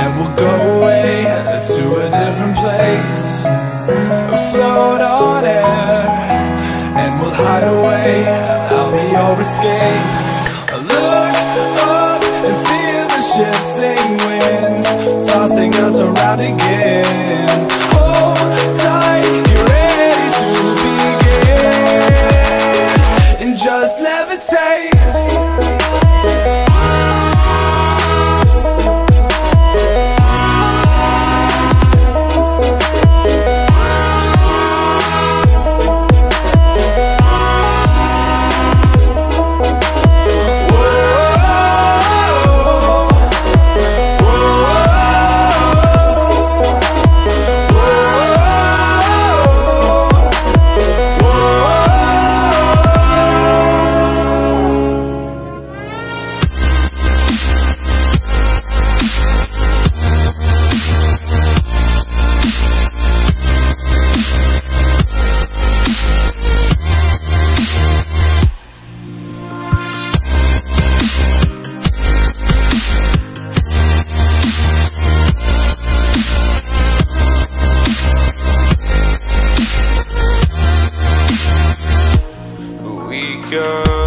And we'll go away to a different place. Float on air And we'll hide away. I'll be your escape. Look up and feel the shifting winds Tossing us around again. Hold tight, ready to begin. And just levitate. Go.